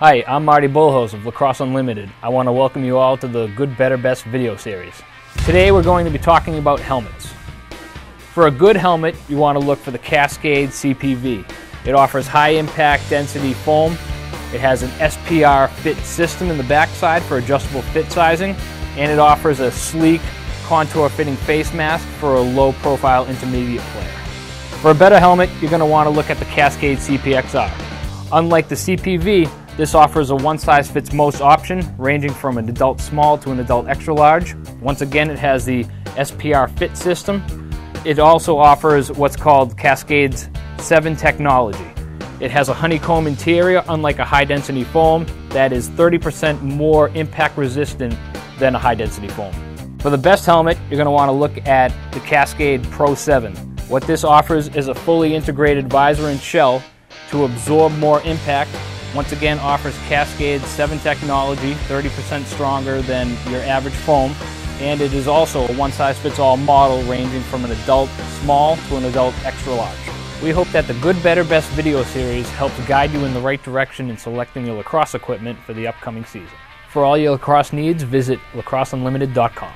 Hi, I'm Marty Bullhose of Lacrosse Unlimited. I want to welcome you all to the Good, Better, Best video series. Today we're going to be talking about helmets. For a good helmet, you want to look for the Cascade CPV. It offers high impact density foam. It has an SPR fit system in the backside for adjustable fit sizing, and it offers a sleek contour fitting face mask for a low profile intermediate player. For a better helmet, you're going to want to look at the Cascade CPXR. Unlike the CPV, this offers a one size fits most option, ranging from an adult small to an adult extra large. Once again, it has the SPR fit system. It also offers what's called Cascade's 7 technology. It has a honeycomb interior, unlike a high density foam, that is 30% more impact resistant than a high density foam. For the best helmet, you're going to want to look at the Cascade Pro 7. What this offers is a fully integrated visor and shell to absorb more impact. Once again, offers Cascade 7 technology, 30% stronger than your average foam, and it is also a one-size-fits-all model ranging from an adult small to an adult extra large. We hope that the Good, Better, Best video series helps guide you in the right direction in selecting your lacrosse equipment for the upcoming season. For all your lacrosse needs, visit lacrosseunlimited.com.